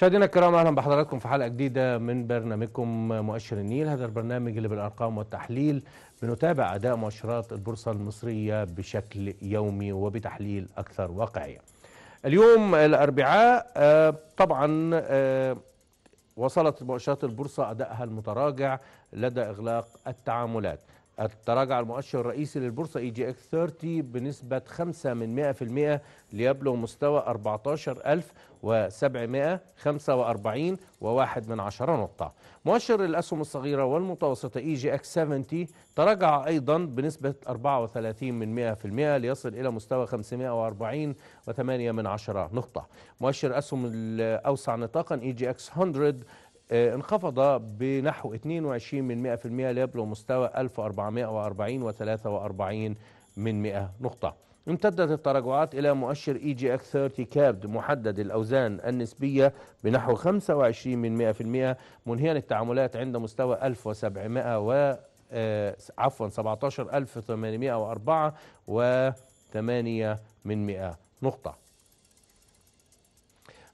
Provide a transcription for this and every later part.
مشاهدينا الكرام أهلا بحضراتكم في حلقة جديدة من برنامجكم مؤشر النيل هذا البرنامج اللي بالأرقام والتحليل بنتابع أداء مؤشرات البورصة المصرية بشكل يومي وبتحليل أكثر واقعية. اليوم الأربعاء آه، طبعا آه، واصلت مؤشرات البورصة أدائها المتراجع لدى إغلاق التعاملات. تراجع المؤشر الرئيسي للبورصة EGX 30 بنسبة 5 من 100% ليبلغ مستوى 14745 وواحد من عشرة نقطة. مؤشر الأسهم الصغيرة والمتوسطة EGX 70 تراجع أيضا بنسبة 34 من 100% ليصل إلى مستوى 540 و8 من عشرة نقطة. مؤشر الأسهم الأوسع نطاقا EGX 100 آه، انخفض بنحو 22 من 100% ليبلغ مستوى 1440 و43 من 100 نقطة. امتدت التراجعات إلى مؤشر EGX 30 capped محدد الأوزان النسبية بنحو 25 من 100% منهيا التعاملات عند مستوى 1700 و آه، عفوا 17804 و8 من 100 نقطة.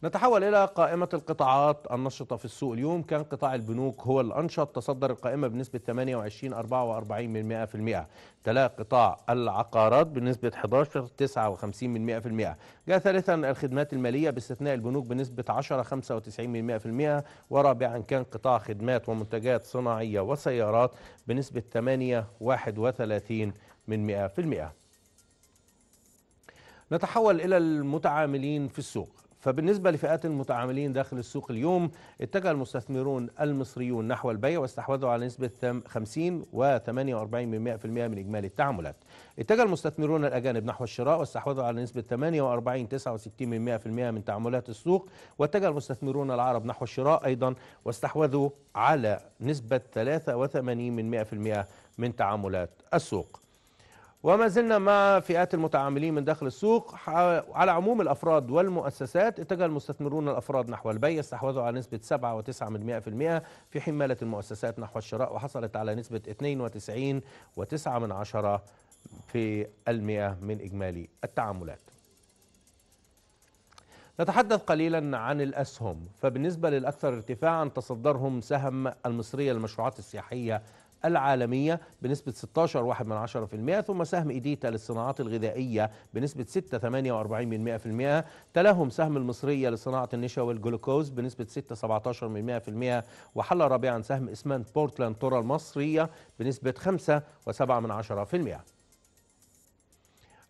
نتحول إلى قائمة القطاعات. النشطة في السوق اليوم كان قطاع البنوك هو الأنشط تصدر القائمة بنسبة 28 44 من 100% تلا قطاع العقارات بنسبة 11 59 من 100% جاء ثالثا الخدمات المالية باستثناء البنوك بنسبة 10 95 من 100% ورابعا كان قطاع خدمات ومنتجات صناعية وسيارات بنسبة 8 31 من 100% نتحول إلى المتعاملين في السوق. فبالنسبة لفئات المتعاملين داخل السوق اليوم اتجه المستثمرون المصريون نحو البيع واستحوذوا على نسبة 50 و 48 من 100% من إجمالي التعاملات. اتجه المستثمرون الأجانب نحو الشراء واستحوذوا على نسبة 48 69 من 100% من تعاملات السوق. واتجه المستثمرون العرب نحو الشراء أيضا واستحوذوا على نسبة 83 من 100% من تعاملات السوق. وما زلنا مع فئات المتعاملين من داخل السوق على عموم الأفراد والمؤسسات اتجه المستثمرون الأفراد نحو البيع استحوذوا على نسبة 7.9 من 100% في حين مالت المؤسسات نحو الشراء وحصلت على نسبة 92.9 من عشرة في المئة من إجمالي التعاملات. نتحدث قليلا عن الأسهم فبالنسبة للأكثر ارتفاعا تصدرهم سهم المصرية للمشروعات السياحية العالمية بنسبة 16 واحد من عشرة في المئة ثم سهم إيديتا للصناعات الغذائية بنسبة 6 48 من 100 في المئة تلاهم سهم المصرية لصناعة النشا والجلوكوز بنسبة 6 17 من 100 في المئة وحل رابعا سهم إسمنت بورتلاند تورا المصرية بنسبة 5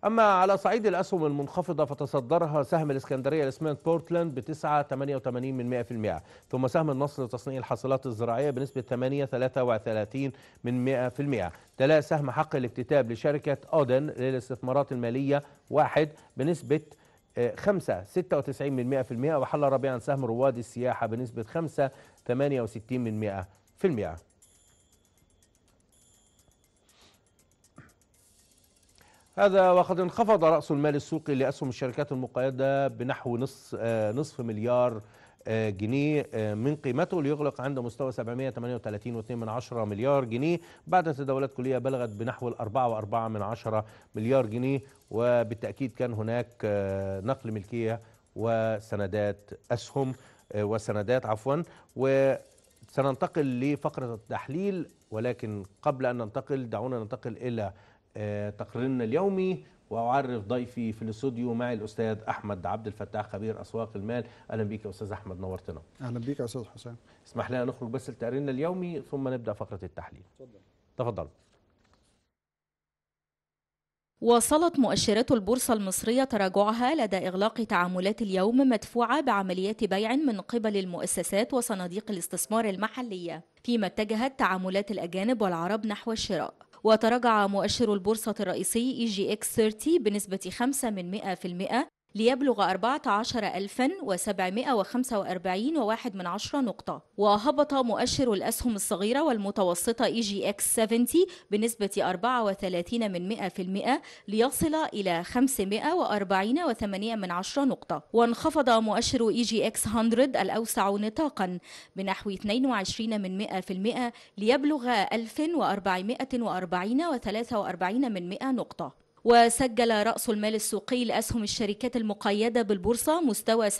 أما على صعيد الأسهم المنخفضة فتصدرها سهم الإسكندرية الإسمنت بورتلاند ب 9 88 من 100% ثم سهم النصر لتصنيع الحاصلات الزراعية بنسبة 8 33 من 100% تلا سهم حق الاكتتاب لشركة أودن للاستثمارات المالية واحد بنسبة 5 96 من 100% وحل رابعا سهم رواد السياحة بنسبة 5 68 من 100% هذا وقد انخفض رأس المال السوقي لأسهم الشركات المقيدة بنحو نصف, آه، نصف مليار آه، جنيه آه، من قيمته ليغلق عند مستوى 738.2 مليار جنيه. بعد تداولات كلية بلغت بنحو 4.4 من عشرة مليار جنيه وبالتأكيد كان هناك نقل ملكية وسندات أسهم وسندات عفوا. وسننتقل لفقرة التحليل ولكن قبل أن ننتقل دعونا ننتقل إلى تقريرنا اليومي وأعرف ضيفي في الاستوديو معي الأستاذ أحمد عبد الفتاح خبير أسواق المال. أهلا بك يا أستاذ أحمد نورتنا. أهلا بك يا أستاذ حسام. اسمح لنا نخرج بس لتقريرنا اليومي ثم نبدأ فقرة التحليل. تفضل تفضل. واصلت مؤشرات البورصة المصرية تراجعها لدى إغلاق تعاملات اليوم مدفوعة بعمليات بيع من قبل المؤسسات وصناديق الاستثمار المحلية فيما اتجهت تعاملات الأجانب والعرب نحو الشراء. وتراجع مؤشر البورصة الرئيسي EGX 30 بنسبة 5 من 100% ليبلغ 14745 وواحد من عشرة نقطة. وهبط مؤشر الأسهم الصغيرة والمتوسطة EGX 70 بنسبة 34 من 100% ليصل إلى 540 وثمانية من عشرة نقطة. وانخفض مؤشر EGX 100 الأوسع نطاقا بنحو 22 من 100% ليبلغ 1440 و43 من 100 نقطة. وسجل رأس المال السوقي لأسهم الشركات المقيدة بالبورصة مستوى 738.2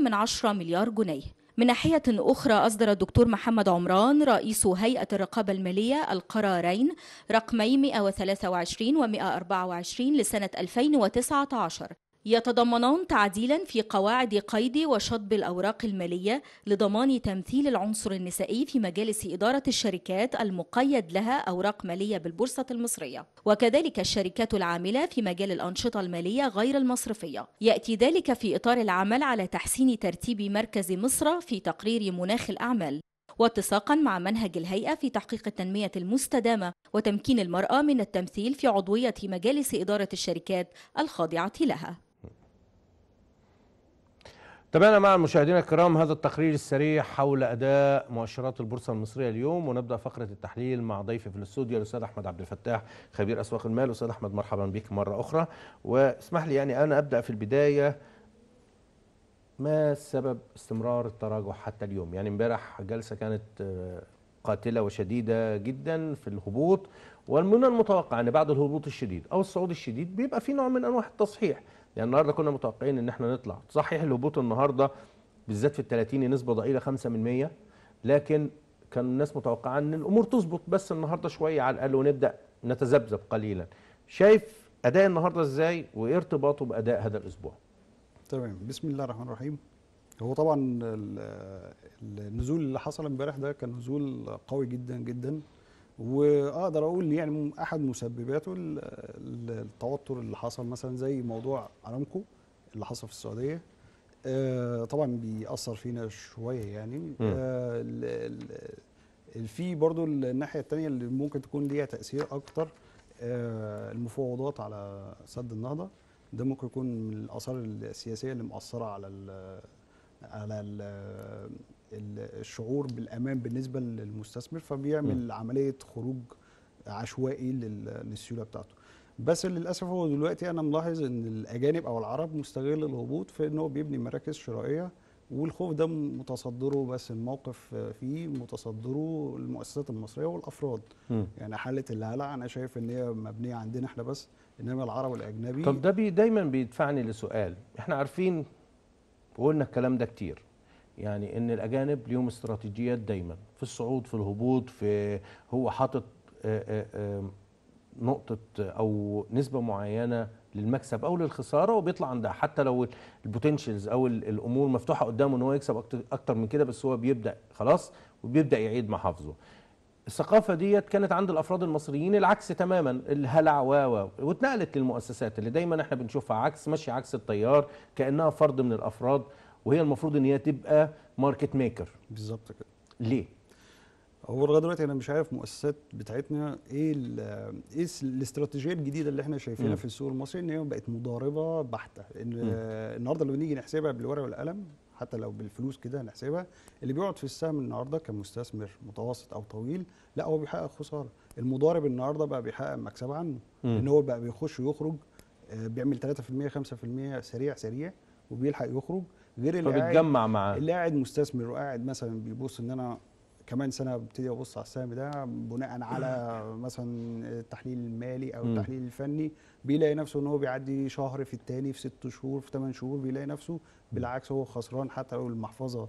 من عشرة مليار جنيه. من ناحية أخرى أصدر الدكتور محمد عمران رئيس هيئة الرقابة المالية القرارين رقمي 123 و 124 لسنة 2019 يتضمنان تعديلا في قواعد قيد وشطب الأوراق المالية لضمان تمثيل العنصر النسائي في مجالس إدارة الشركات المقيد لها أوراق مالية بالبورصة المصرية. وكذلك الشركات العاملة في مجال الأنشطة المالية غير المصرفية. يأتي ذلك في إطار العمل على تحسين ترتيب مركز مصر في تقرير مناخ الأعمال. واتساقا مع منهج الهيئة في تحقيق التنمية المستدامة وتمكين المرأة من التمثيل في عضوية مجالس إدارة الشركات الخاضعة لها. تابعنا مع المشاهدين الكرام هذا التقرير السريع حول أداء مؤشرات البورصة المصرية اليوم ونبدأ فقرة التحليل مع ضيفي في الاستوديو الأستاذ أحمد عبد الفتاح خبير أسواق المال. أستاذ أحمد مرحبا بك مرة أخرى. واسمح لي يعني أنا أبدأ في البداية ما سبب استمرار التراجع حتى اليوم؟ يعني امبارح جلسة كانت آه، قاتلة وشديدة جدا في الهبوط ومن المتوقع إن بعد الهبوط الشديد أو الصعود الشديد بيبقى في نوع من أنواع التصحيح. يعني النهارده كنا متوقعين إن إحنا نطلع. صحيح الهبوط النهارده بالذات في الثلاثيني نسبة ضئيلة 5% لكن كان الناس متوقعة إن الأمور تظبط بس النهارده شوية على الأقل ونبدأ نتذبذب قليلا. شايف أداء النهارده إزاي وإيه ارتباطه بأداء هذا الأسبوع؟ تمام. بسم الله الرحمن الرحيم. هو طبعا ال- النزول اللي حصل امبارح ده كان نزول قوي جدا جدا. واقدر أقول يعني احد مسبباته ال- ال- التوتر اللي حصل مثلا زي موضوع ارامكو اللي حصل في السعودية. آه، طبعا بيأثر فينا شوية يعني. آه، في برضو الناحية الثانية اللي ممكن تكون ليها تأثير أكتر آه، المفاوضات على سد النهضة. ده ممكن يكون من الآثار السياسية اللي مأثرة على ال على ال ال- الشعور بالأمان بالنسبة للمستثمر فبيعمل عملية خروج عشوائي لل- للسيولة بتاعته. بس للأسف هو دلوقتي أنا ملاحظ إن الأجانب أو العرب مستغل الهبوط في إن هو بيبني مراكز شرائية والخوف ده متصدره بس الموقف فيه متصدره المؤسسات المصرية والأفراد. مم. يعني حالة الهلع أنا شايف إن هي مبنية عندنا إحنا بس إنما العرب والاجنبي طب ده بي دايما بيدفعني لسؤال. إحنا عارفين وقلنا الكلام ده كتير. يعني إن الأجانب ليهم استراتيجيات دايما في الصعود في الهبوط في هو حاطط نقطة أو نسبة معينة للمكسب أو للخسارة وبيطلع عندها. حتى لو ال potentials أو ال- الأمور مفتوحة قدامه إن هو يكسب أكتر من كده بس هو بيبدأ خلاص وبيبدأ يعيد محافظه الثقافة ديت كانت عند الأفراد المصريين العكس تماما الهلع و واتنقلت للمؤسسات اللي دايما إحنا بنشوفها عكس ماشية عكس التيار كأنها فرد من الأفراد. وهي المفروض إن هي تبقى ماركت ميكر بالظبط كده. ليه؟ هو لغاية دلوقتي أنا مش عارف المؤسسات بتاعتنا إيه إيه الاستراتيجية الجديدة اللي إحنا شايفينها. في السوق المصري إن هي بقت مضاربة بحتة. إن النهارده لما نيجي نحسبها بالورقة والقلم حتى لو بالفلوس كده هنحسبها اللي بيقعد في السهم النهارده كمستثمر متوسط أو طويل لا هو بيحقق خسارة. المضارب النهارده بقى بيحقق مكسب عنه. إن هو بقى بيخش ويخرج آه، بيعمل 3% 5% سريع سريع وبيلحق يخرج. غير اللي قاعد فبتجمع معاه اللي قاعد مستثمر وقاعد مثلا بيبص إن أنا كمان سنة ابتدي أبص على السهم ده بناء على مثلا التحليل المالي أو. التحليل الفني بيلاقي نفسه إن هو بيعدي شهر في التاني في ست شهور في ثمان شهور بيلاقي نفسه بالعكس هو خسران حتى لو المحفظة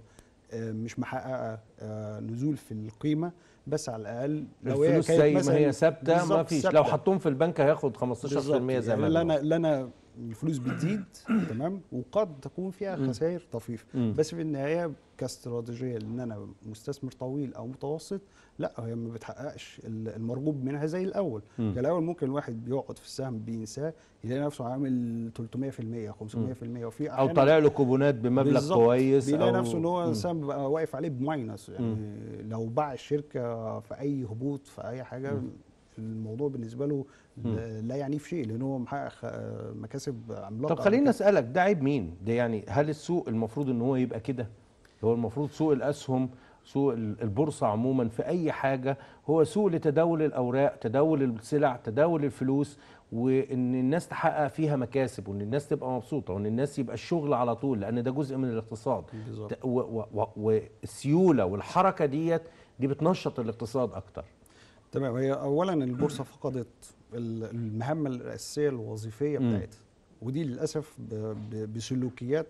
آه، مش محققة آه، نزول في القيمة بس على الأقل لو الفلوس زي ما هي ثابتة ما فيش لو. حطوهم في البنك هياخد 15% بالظبط. زي يعني ما اللي أنا قالوا. اللي أنا الفلوس بتزيد تمام وقد تكون فيها. خسائر طفيفة. بس في النهاية كاستراتيجية إن أنا مستثمر طويل أو متوسط لا هي ما بتحققش ال- المرغوب منها زي eلاول مم. كان الأول ممكن الواحد بيقعد في السهم بينساه يلاقي نفسه عامل 300% 500% وفي أو أحياناً- طالع له كوبونات بمبلغ. كويس بيلاقي نفسه إن هو. السهم بقى واقف عليه بماينس يعني لو باع الشركة في أي هبوط في أي حاجة. الموضوع بالنسبة له لا- يعنيه في شيء لأن هو محقق مكاسب عملاقة. طب خليني أسألك ده عيب مين؟ ده يعني هل السوق المفروض إن هو يبقى كده؟ هو المفروض سوق الأسهم سوق ال- البورصة عموما في أي حاجة هو سوق لتداول الأوراق تداول السلع تداول الفلوس وإن الناس تحقق فيها مكاسب وإن الناس تبقى مبسوطة وإن الناس يبقى الشغل على طول لأن ده جزء من الاقتصاد. والسيولة والحركة ديت دي بتنشط الاقتصاد أكتر. تمام هي اولا البورصة فقدت ال- المهمة الاساسيه الوظيفية. بتاعتها ودي للأسف بسلوكيات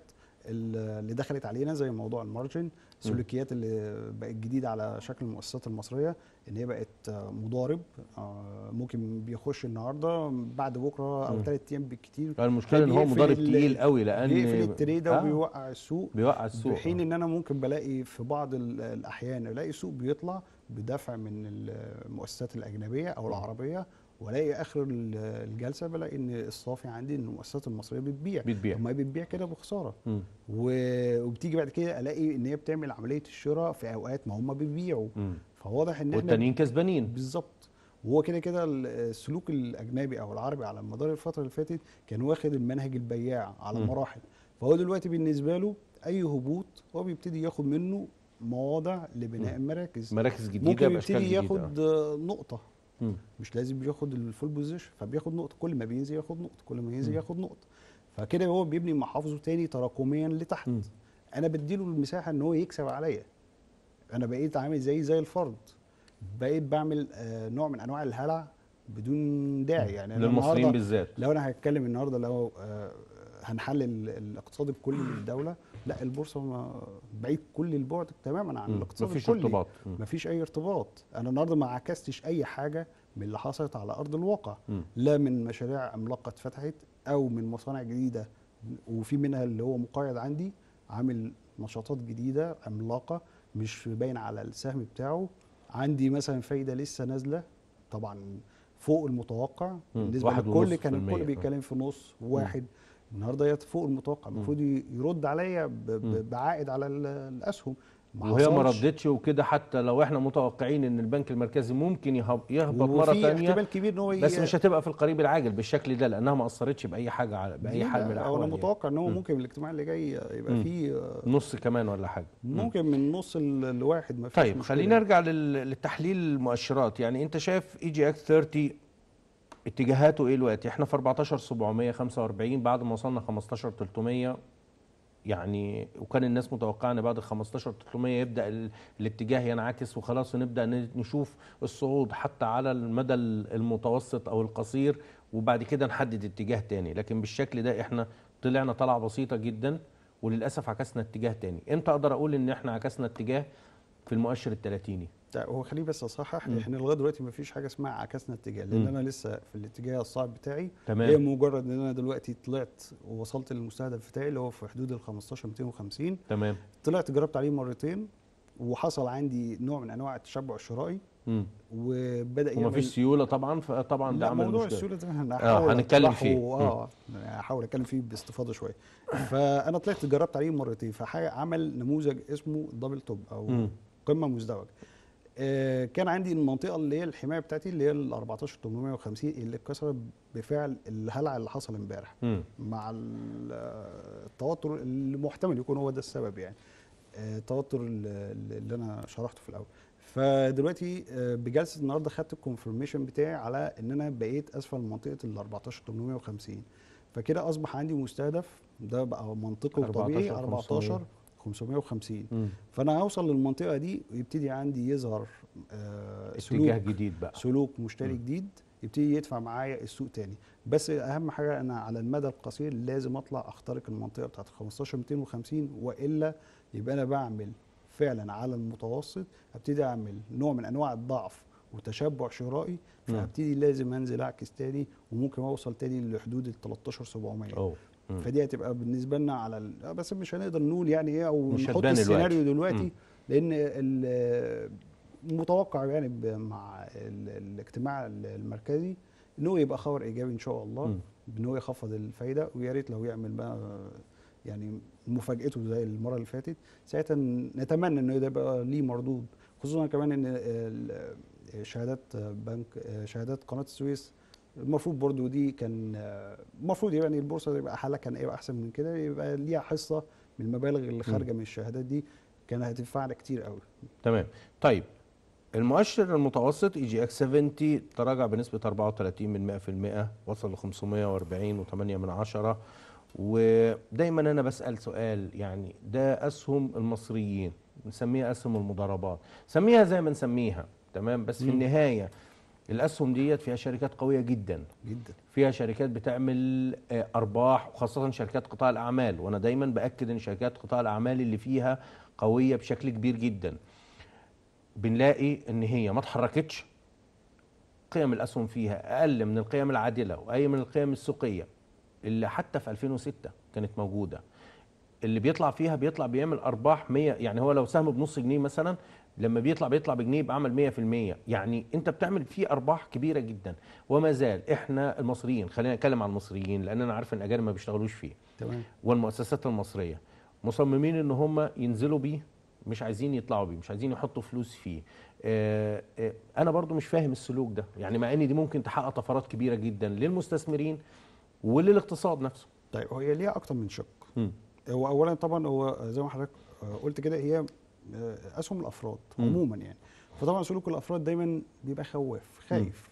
ال- اللي دخلت علينا زي موضوع المارجن السلوكيات اللي بقت جديدة على شكل المؤسسات المصرية إن هي بقت آه، مضارب. آه، ممكن بيخش النهارده بعد بكرة أو. ثلاث أيام بالكتير المشكلة إن هو مضارب تقيل قوي لأن بيقفل التريدة آه، وبيوقع السوق. بيوقع السوق بحين آه. إن أنا ممكن بلاقي في بعض ال- الأحيان ألاقي السوق بيطلع بدفع من المؤسسات الأجنبية أو العربية والاقي آخر ال- الجلسة بلاقي إن الصافي عندي إن المؤسسات المصرية بتبيع. بتبيع. ما بتبيع كده بخسارة. مم. و- وبتيجي بعد كده ألاقي إن هي بتعمل عملية الشراء في أوقات ما هم بيبيعوا. فواضح إن والتانيين كسبانين. بالظبط. وهو كده كده ال- السلوك الأجنبي أو العربي على مدار الفترة اللي فاتت كان واخد المنهج البياع على مم. مراحل. فهو دلوقتي بالنسبة له أي هبوط هو بيبتدي ياخد منه مواضع لبناء مراكز. مراكز جديدة ممكن يبتدي ياخد آه، نقطة. مش لازم ياخد ال full position فبياخد نقطة. كل ما بينزل ياخد نقطة كل ما ينزل. ياخد نقطة. فكده هو بيبني محافظه تاني تراكميا لتحت. مم. أنا بديله المساحة إن هو يكسب عليا. أنا بقيت عامل زي زي الفرد. بقيت بعمل آه، نوع من أنواع الهلع بدون داعي. يعني للمصريين بالذات. لو أنا هتكلم النهارده لو آه، هنحلل الاقتصاد الكلي للدوله لا البورصة ما- بعيد كل البعد تماما عن مم. الاقتصاد مفيش الكلي. ارتباط. مم. مفيش أي ارتباط. أنا النهارده ما عكستش أي حاجة من اللي حصلت على أرض الواقع. مم. لا من مشاريع عملاقة اتفتحت أو من مصانع جديدة. وفي منها اللي هو مقيد عندي عامل نشاطات جديدة عملاقة مش باين على السهم بتاعه. عندي مثلا فايدة لسه نازلة طبعا فوق المتوقع. بالنسبة للكل ونص كان في المية. الكل بيتكلم في نص واحد. النهارده هي فوق المتوقع المفروض يرد عليا بعائد على ال- الأسهم وهي ما. ردتش وكده حتى لو إحنا متوقعين إن البنك المركزي ممكن يهب- يهبط مرة ثانية احتمال كبير إن هو بس مش هتبقى في القريب العاجل بالشكل ده لأنها ما أثرتش بأي حاجة على بأي حال من الاحوال أنا يعني. متوقع إن هو مم. ممكن الاجتماع اللي جاي يبقى. فيه آه، نص كمان ولا حاجة مم. ممكن من نص لواحد ما فيش طيب. خلينا نرجع لل- للتحليل المؤشرات يعني أنت شايف EGX 30 اتجاهاته إيه دلوقتي؟ إحنا في 14745 بعد ما وصلنا 15300 يعني وكان الناس متوقعة إن بعد 15300 يبدأ ال- الاتجاه ينعكس وخلاص ونبدا نشوف الصعود حتى على المدى ال- المتوسط أو القصير وبعد كده نحدد اتجاه تاني. لكن بالشكل ده إحنا طلعنا طلعة بسيطة جدا وللأسف عكسنا اتجاه تاني. إمتى أقدر أقول إن إحنا عكسنا اتجاه؟ في المؤشر الثلاثيني لا هو خليه بس أصحح. إحنا لغاية دلوقتي ما فيش حاجة اسمها عكسنا اتجاه لأن. أنا لسه في الاتجاه الصعب بتاعي هي تمام مجرد إن أنا دلوقتي طلعت ووصلت للمستهدف بتاعي اللي هو في حدود ال 15 250 تمام طلعت جربت عليه مرتين وحصل عندي نوع من أنواع التشبع الشرائي مم. وبدأ وما فيش سيولة طبعا فطبعا ده عمل موضوع السيولة ده آه، هنتكلم فيه. آه هحاول أتكلم فيه باستفاضة شوية فأنا طلعت جربت عليه مرتين فعمل نموذج اسمه دبل توب أو مم. قمة مزدوجة. آه، كان عندي المنطقة اللي هي الحماية بتاعتي اللي هي ال 14850 اللي اتكسرت بفعل الهلع اللي حصل امبارح. مع ال- التوتر اللي محتمل يكون هو ده السبب يعني. آه، التوتر اللي أنا شرحته في الأول. فدلوقتي آه، بجلسة النهارده خدت الكونفirmation بتاعي على إن أنا بقيت أسفل منطقة ال 14850 فكده أصبح عندي مستهدف ده بقى منطقي وطبيعي 14 550 مم. فأنا هوصل للمنطقة دي ويبتدي عندي يظهر آه، سلوك اتجاه جديد بقى سلوك مشتري مم. جديد يبتدي يدفع معايا السوق تاني بس أهم حاجة أنا على المدى القصير لازم أطلع أخترق المنطقة بتاعت 15 250 وإلا يبقى أنا بعمل فعلا على المتوسط أبتدي أعمل نوع من أنواع الضعف وتشبع شرائي. فأبتدي لازم أنزل أعكس تاني وممكن أوصل تاني لحدود ال 13700 أوه مم. فدي هتبقى بالنسبة لنا على ال... آه بس مش هنقدر نقول يعني إيه أو مش نحط السيناريو دلوقتي. مم. لأن ال- متوقع يعني مع ال- الاجتماع المركزي إن هو يبقى خبر إيجابي إن شاء الله. إن هو يخفض الفايدة ويا ريت لو يعمل بقى يعني مفاجئته زي المرة اللي فاتت ساعتها نتمنى انه ده يبقى ليه مردود خصوصا كمان إن شهادات بنك شهادات قناة السويس المفروض برضو دي كان المفروض يعني البورصة يبقى حالها كان يبقى أحسن من كده يبقى ليها حصة من المبالغ اللي خارجة من الشهادات دي كان هتنفعنا كتير قوي تمام. طيب المؤشر المتوسط EGX 70 تراجع بنسبة 34 من 100% وصل ل 540 و8 من عشرة. ودايما أنا بسأل سؤال يعني ده أسهم المصريين نسميها أسهم المضاربات. سميها زي ما نسميها تمام؟ بس في. النهاية الأسهم ديت فيها شركات قوية جدا. جدا. فيها شركات بتعمل آه، أرباح وخاصة شركات قطاع الأعمال. وأنا دايما بأكد إن شركات قطاع الأعمال اللي فيها قوية بشكل كبير جدا. بنلاقي إن هي ما اتحركتش قيم الأسهم فيها أقل من القيم العادلة وأي من القيم السوقية اللي حتى في 2006 كانت موجودة. اللي بيطلع فيها بيطلع بيعمل أرباح 100 يعني هو لو سهم بنص جنيه مثلا لما بيطلع بيطلع بجنيه يبقى عمل 100% يعني انت بتعمل فيه أرباح كبيرة جدا. وما زال إحنا المصريين خلينا نتكلم عن المصريين لأن أنا عارف إن الأجانب ما بيشتغلوش فيه. تمام. والمؤسسات المصرية مصممين إن هم ينزلوا بيه مش عايزين يطلعوا بيه مش عايزين يحطوا فلوس فيه. آه، آه، أنا برضو مش فاهم السلوك ده. يعني مع إن دي ممكن تحقق طفرات كبيرة جدا للمستثمرين وللاقتصاد نفسه. طيب هي ليها أكتر من شق. هو اولا طبعا هو زي ما حضرتك قلت كده هي أسهم الأفراد مم. عموما يعني. فطبعا سلوك الأفراد دايما بيبقى خواف خايف.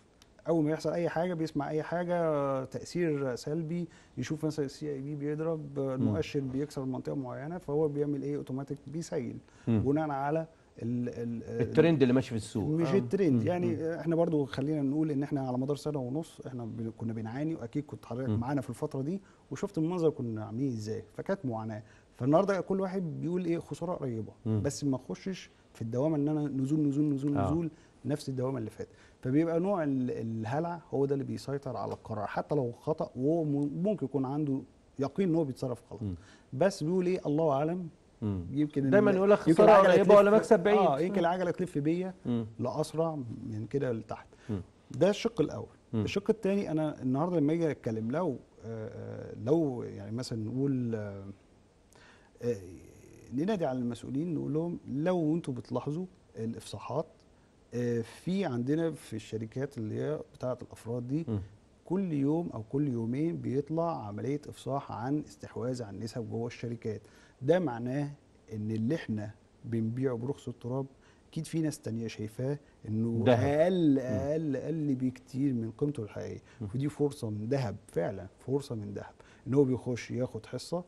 أول ما يحصل أي حاجة بيسمع أي حاجة آه، تأثير سلبي يشوف مثلا ال CIB بيضرب آه، المؤشر بيكسر منطقة معينة فهو بيعمل إيه؟ أوتوماتيك بيسيل. مم. بناء على ال ال الترند اللي ماشي في السوق. مش آه. الترند. مم. يعني إحنا برضو خلينا نقول إن إحنا على مدار سنة ونص إحنا كنا بنعاني وأكيد كنت حضرتك مم. معانا في الفترة دي وشفت المنظر كنا عاملين إزاي. فكانت معاناة. فالنهارده كل واحد بيقول إيه خسارة قريبة مم. بس ما أخشش في الدوامه إن أنا نزول نزول نزول آه. نزول نفس الدوامه اللي فاتت فبيبقى نوع ال- الهلع هو ده اللي بيسيطر على القرار حتى لو خطأ وهو ممكن يكون عنده يقين إن هو بيتصرف غلط. بس بيقول إيه الله أعلم. يمكن دايما يقول لك خسارة قريبة ولا مكسب بعيد آه يمكن العجلة تلف بيا. لأسرع من كده لتحت. ده الشق الأول مم. الشق الثاني أنا النهارده لما أجي أتكلم لو آه، آه، لو يعني مثلا نقول آه، ننادي على المسؤولين نقول لهم لو أنتم بتلاحظوا الإفصاحات آه، في عندنا في الشركات اللي هي بتاعة الأفراد دي. كل يوم أو كل يومين بيطلع عملية إفصاح عن استحواذ عن نسب جوه الشركات ده معناه إن اللي إحنا بنبيعه برخص التراب أكيد في ناس تانية شايفاه إنه دهب. أقل أقل أقل بكتير من قيمته الحقيقية. ودي فرصة من ذهب فعلا فرصة من ذهب إن هو بيخش ياخد حصة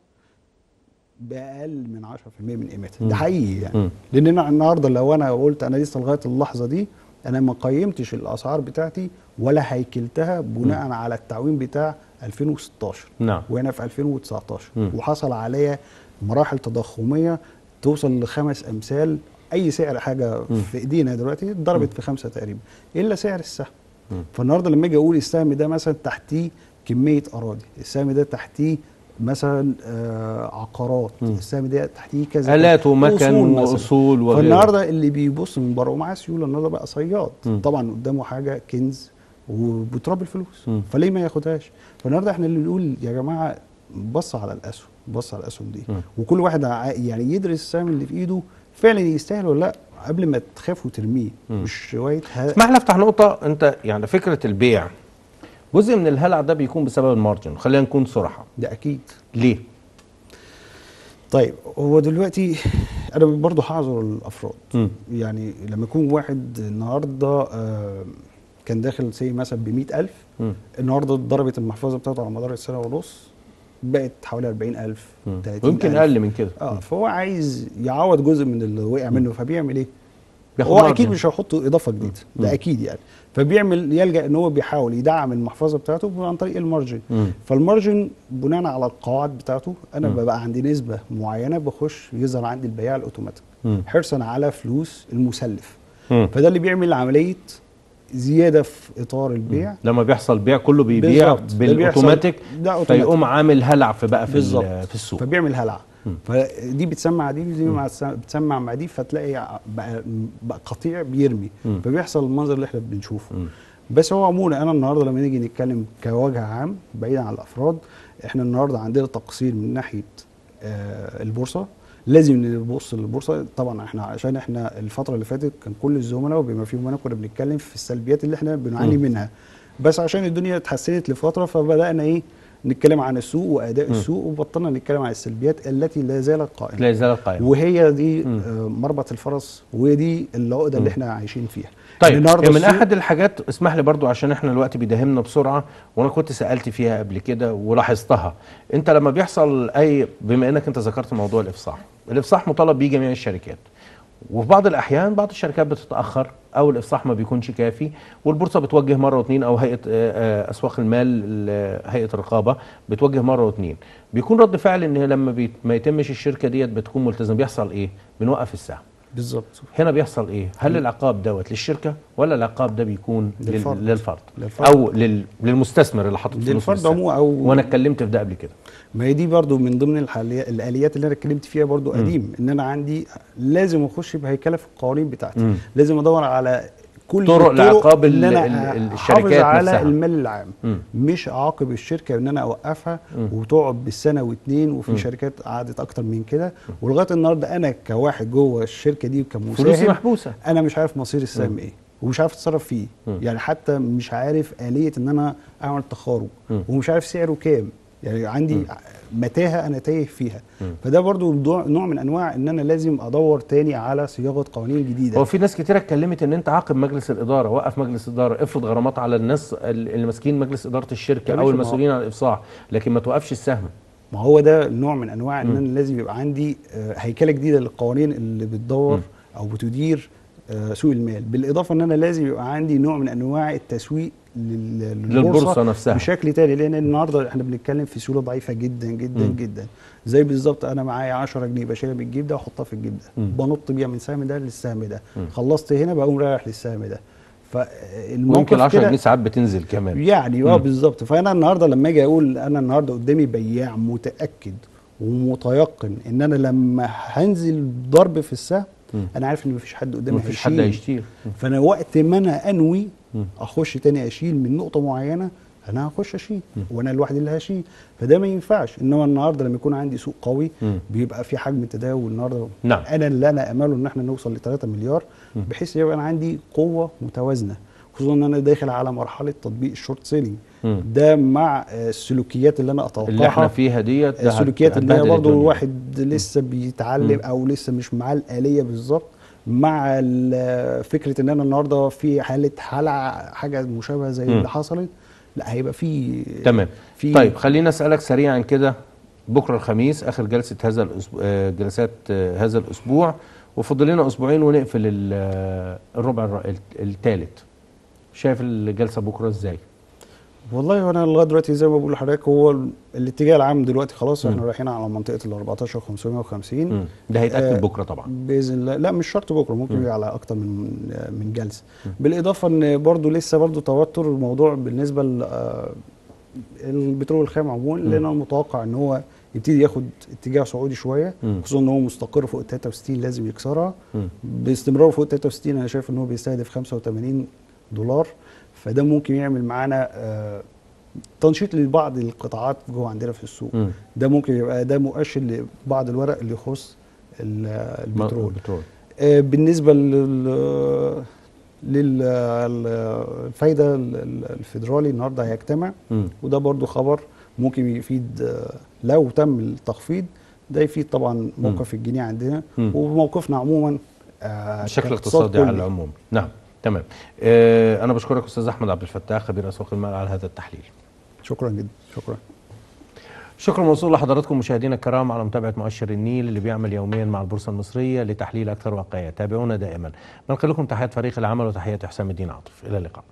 بأقل من 10% من قيمتها. ده حقيقي يعني مم. لأن أنا النهارده لو أنا قلت أنا لسه لغاية اللحظة دي أنا ما قيمتش الأسعار بتاعتي ولا هيكلتها بناء على التعويم بتاع 2016 نعم وأنا في 2019 مم. وحصل عليا مراحل تضخمية توصل لخمس أمثال أي سعر حاجة مم. في إيدينا دلوقتي ضربت في خمسة تقريبا إلا سعر السهم. فالنهاردة لما أجي أقول السهم ده مثلا تحتيه كمية أراضي السهم ده تحتيه مثلا آه عقارات. السهم ده تحتيه كذا آلات. ومكن. وأصول وغيره فالنهاردة اللي بيبص من بره ومعاه سيولة النهارده بقى صياد. طبعا قدامه حاجة كنز وبتراب الفلوس مم. فليه ما ياخدهاش فالنهاردة إحنا اللي بنقول يا جماعة بص على الأسهم بص على الأسهم دي مم. وكل واحد يعني يدرس السهم اللي في إيده فعلا يستاهل ولا لأ قبل ما تخاف وترميه. مش شوية. اسمح لي أفتح نقطة أنت يعني فكرة البيع جزء من الهلع ده بيكون بسبب المارجن خلينا نكون صراحة ده أكيد ليه؟ طيب هو دلوقتي أنا برضه هعذر الأفراد مم. يعني لما يكون واحد النهارده آه، كان داخل سي مثلا ب 100000 مم. النهارده ضربت المحفظة بتاعته على مدار السنة ونص بقت حوالي 40000 مم. 30000 ويمكن أقل من كده آه فهو عايز يعوض جزء من اللي وقع منه فبيعمل إيه؟ هو margin. أكيد مش هيحط إضافة جديدة مم. ده أكيد يعني فبيعمل يلجأ إن هو بيحاول يدعم المحفظة بتاعته عن طريق ال margin مم. فال margin بناء على القواعد بتاعته أنا مم. ببقى عندي نسبة معينة بخش يظهر عندي البياع الأوتوماتيك مم. حرصا على فلوس المسلف مم. فده اللي بيعمل عملية زيادة في إطار البيع لما بيحصل بيع كله بيبيع بالأوتوماتيك. فيقوم عامل هلع في بقى في, في السوق فبيعمل هلع مم. فدي بتسمع دي دي مع الس- بتسمع مع دي فتلاقي بقى, بقى قطيع بيرمي. فبيحصل المنظر اللي إحنا بنشوفه. بس هو عموما أنا النهارده لما نيجي نتكلم كوجه عام بعيدا عن الأفراد إحنا النهارده عندنا تقصير من ناحية آه البورصة. لازم نبص للبورصة. طبعا إحنا عشان إحنا الفترة اللي فاتت كان كل الزملاء وبما فيهم أنا كنا بنتكلم في السلبيات اللي إحنا بنعاني. منها. بس عشان الدنيا اتحسنت لفترة فبدأنا إيه؟ نتكلم عن السوق وأداء مم. السوق وبطلنا نتكلم عن السلبيات التي لا زالت قائمة لا يزال القائم وهي دي مم. آه مربط الفرس وهي دي العقدة. اللي إحنا عايشين فيها طيب يعني من أحد الحاجات اسمح لي برضو عشان إحنا الوقت بيداهمنا بسرعة وأنا كنت سألت فيها قبل كده ولاحظتها أنت لما بيحصل أي بما إنك أنت ذكرت موضوع الإفصاح الإفصاح مطالب بيه جميع الشركات وفي بعض الأحيان بعض الشركات بتتأخر أو الإفصاح ما بيكونش كافي والبورصة بتوجه مرة واثنين أو هيئة آه، آه، أسواق المال ال- هيئة الرقابة بتوجه مرة واثنين بيكون رد فعل إن لما ما يتمش الشركة ديت بتكون ملتزم. بيحصل إيه؟ بنوقف السهم. بالظبط هنا بيحصل إيه؟ هل العقاب دوت للشركة ولا العقاب ده بيكون لل- للفرد. للفرد؟ للفرد. أو لل- للمستثمر اللي حاطط فلوس في للفرد عموما أو وأنا اتكلمت في ده قبل كده. ما هي دي برضو من ضمن الحاليات الآليات اللي أنا اتكلمت فيها برضو قديم إن أنا عندي لازم أخش بهيكلة في القوانين بتاعتي. مم. لازم أدور على كل طرق لعقاب ال- أنا الشركات على نفسها. المال العام مم. مش اعاقب الشركة إن أنا أوقفها مم. وتقعد بالسنة واتنين وفي مم. شركات قعدت أكتر من كده ولغاية النهارده أنا كواحد جوه الشركة دي فلوسي كمساهم محبوسة أنا مش عارف مصير السهم إيه ومش عارف أتصرف فيه مم. يعني حتى مش عارف آلية إن أنا أعمل تخارج. ومش عارف سعره كام يعني عندي مم. متاهة أنا تايه فيها مم. فده برضو نوع من أنواع إن أنا لازم أدور تاني على صياغة قوانين جديدة هو في ناس كتير اتكلمت إن أنت عاقب مجلس الإدارة وقف مجلس الإدارة افرض غرامات على الناس اللي ماسكين مجلس إدارة الشركة أو المسؤولين عن الإفصاح لكن ما توقفش السهم ما هو ده نوع من أنواع إن. أنا لازم يبقى عندي آه، هيكلة جديدة للقوانين اللي بتدور مم. أو بتدير سوق المال بالإضافة إن أنا لازم يبقى عندي نوع من أنواع التسويق لل- للبورصة نفسها بشكل تاني لأن النهارده إحنا بنتكلم في سيوله ضعيفة جدا جدا مم. جدا زي بالظبط أنا معايا 10 جنيه بشيلها من الجيب ده وأحطها في الجيب ده مم. بنط بيها من سهم ده للسهم ده مم. خلصت هنا بقوم رايح للسهم ده فالموقف 10 كده جنيه ساعات بتنزل كمان يعني آه. بالظبط فأنا النهارده لما أجي أقول أنا النهارده قدامي بياع متأكد ومتيقن إن أنا لما هنزل ضرب في السهم مم. أنا عارف إن مفيش حد قدامي مفيش حد هيشيل. فأنا وقت ما أنا أنوي مم. أخش تاني أشيل من نقطة معينة أنا هخش أشيل. وأنا الواحد اللي هشيل فده ما ينفعش إنما النهارده لما يكون عندي سوق قوي مم. بيبقى في حجم تداول النهارده نعم. أنا اللي أنا امله إن إحنا نوصل ل 3 مليار. بحيث يبقى أنا عندي قوة متوازنة خصوصا إن أنا داخل على مرحلة تطبيق ال short selling. ده مع آه، السلوكيات اللي أنا أتوقعها اللي إحنا فيها ديت السلوكيات اللي هي برضه. الواحد لسه بيتعلم. أو لسه مش معاه الآلية بالظبط مع فكرة إن أنا النهارده في حالة حلقة حاجة مشابهة زي. اللي حصلت لا هيبقى في تمام في طيب خلينا أسألك سريعا كده بكرة الخميس آخر جلسة هذا الأسبوع جلسات آه، هذا الأسبوع وفضل لنا أسبوعين ونقفل ال- آه، الربع الثالث شايف الجلسة بكرة إزاي والله أنا لغاية دلوقتي زي ما بقول لحضرتك هو ال- الاتجاه العام دلوقتي خلاص. إحنا رايحين على منطقة ال 14550 مم. ده هيتأكد آه، بكرة طبعا بإذن الله لا مش شرط بكرة ممكن. يبقى على أكتر من من جلسة. بالإضافة إن برضو لسه برضو توتر الموضوع بالنسبة ل آه، البترول الخام عموما. لأن أنا متوقع إن هو يبتدي ياخد اتجاه صعودي شوية. خصوصا إن هو مستقر فوق ال 63 لازم يكسرها. باستمراره فوق ال 63 أنا شايف إن هو بيستهدف 85 دولار فده ممكن يعمل معانا آه، تنشيط لبعض القطاعات جوه عندنا في السوق مم. ده ممكن يبقى ده مؤشر لبعض الورق اللي يخص البترول البترول آه، بالنسبة لل للفايده الفيدرالي النهارده هيجتمع. وده برضو خبر ممكن يفيد آه، لو تم التخفيض ده يفيد طبعا موقف الجنيه عندنا. وموقفنا عموما بشكل اقتصادي على. العموم نعم تمام. آه أنا بشكرك أستاذ أحمد عبد الفتاح خبير أسواق المال على هذا التحليل. شكرا جدا. شكرا. شكرا موصول لحضراتكم مشاهدينا الكرام على متابعة مؤشر النيل اللي بيعمل يوميا مع البورصة المصرية لتحليل أكثر واقعية. تابعونا دائما. نلقي لكم تحيات فريق العمل وتحيات حسام الدين عاطف. إلى اللقاء.